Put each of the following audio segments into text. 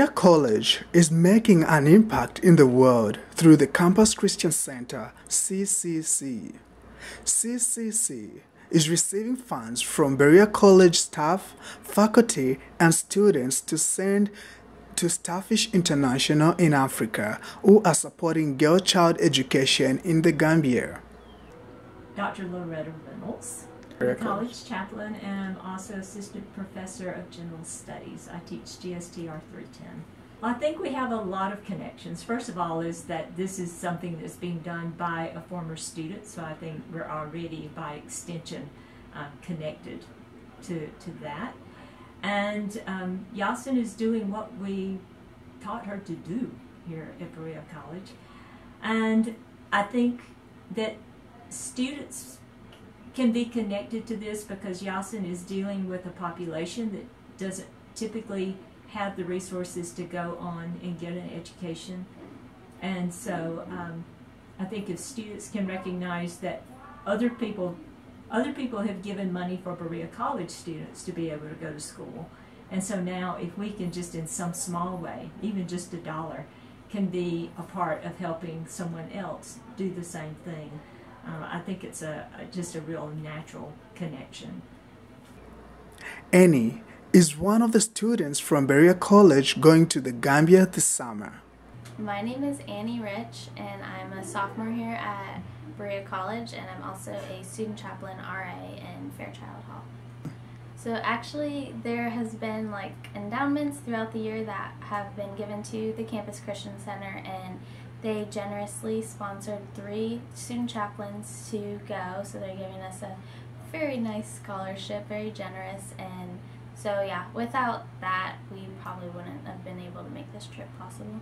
Berea College is making an impact in the world through the Campus Christian Center, CCC. CCC is receiving funds from Berea College staff, faculty, and students to send to Starfish International in Africa, who are supporting girl child education in the Gambia. Dr. Loretta Reynolds, Berea college chaplain, and I'm also assistant professor of general studies. I teach GSTR 310. I think we have a lot of connections. First of all, is that this is something that's being done by a former student, so I think we're already, by extension, uh, connected to, to that. And um, Yasin is doing what we taught her to do here at Berea College. And I think that students can be connected to this because Yasin is dealing with a population that doesn't typically have the resources to go on and get an education. And so um, I think if students can recognize that other people other people have given money for Berea College students to be able to go to school. And so now if we can just in some small way, even just a dollar, can be a part of helping someone else do the same thing, uh, I think it's a, a just a real natural connection. Annie is one of the students from Berea College going to the Gambia this summer. My name is Annie Rich, and I'm a sophomore here at Berea College, and I'm also a student chaplain RA in Fairchild Hall. So actually, there has been like endowments throughout the year that have been given to the Campus Christian Center, and they generously sponsored three student chaplains to go. So they're giving us a very nice scholarship, very generous, and so yeah, without that, we probably wouldn't have been able to make this trip possible.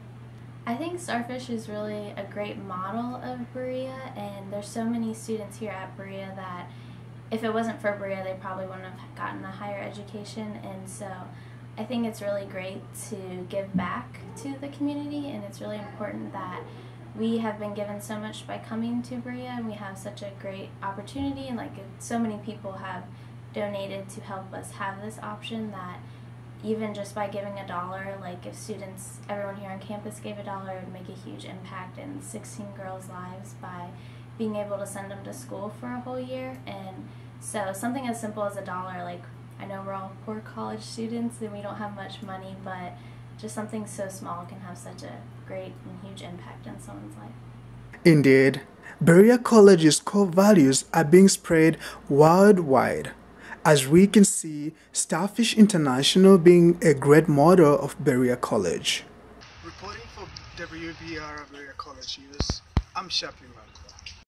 I think Starfish is really a great model of Berea, and there's so many students here at Berea that if it wasn't for Berea, they probably wouldn't have gotten a higher education, and so I think it's really great to give back to the community, and it's really important that we have been given so much by coming to Berea, and we have such a great opportunity, and like so many people have donated to help us have this option that even just by giving a dollar, like if students, everyone here on campus gave a dollar, it would make a huge impact in 16 girls' lives by being able to send them to school for a whole year. And so something as simple as a dollar, like I know we're all poor college students and we don't have much money, but just something so small can have such a great and huge impact on someone's life. Indeed, Berea College's core values are being spread worldwide as we can see Starfish International being a great model of Berea College. Reporting for WBR Berea College News, I'm Sharpy